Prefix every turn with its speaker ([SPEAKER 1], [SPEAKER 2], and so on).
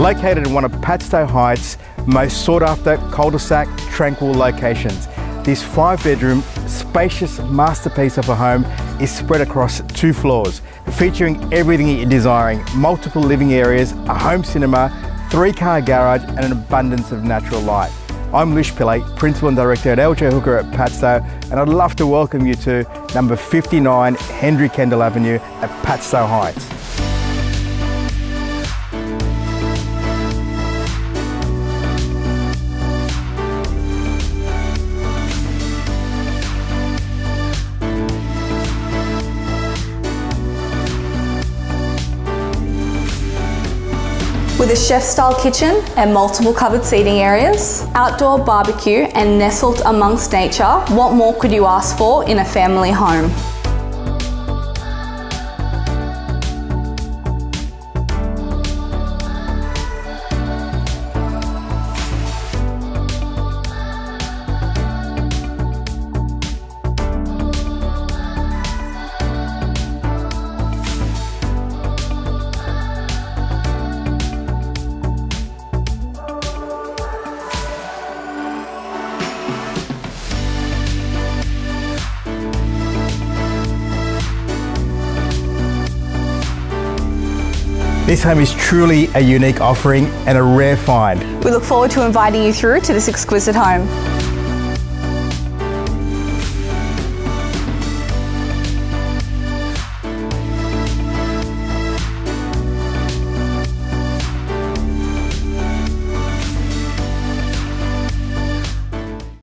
[SPEAKER 1] Located in one of Padstow Heights' most sought after cul-de-sac tranquil locations, this five bedroom, spacious masterpiece of a home is spread across two floors, featuring everything you're desiring, multiple living areas, a home cinema, three car garage and an abundance of natural light. I'm Lush Pillay, Principal and Director at LJ Hooker at Padstow, and I'd love to welcome you to number 59 Henry Kendall Avenue at Padstow Heights.
[SPEAKER 2] With a chef-style kitchen and multiple covered seating areas, outdoor barbecue and nestled amongst nature, what more could you ask for in a family home?
[SPEAKER 1] This home is truly a unique offering and a rare find.
[SPEAKER 2] We look forward to inviting you through to this exquisite home.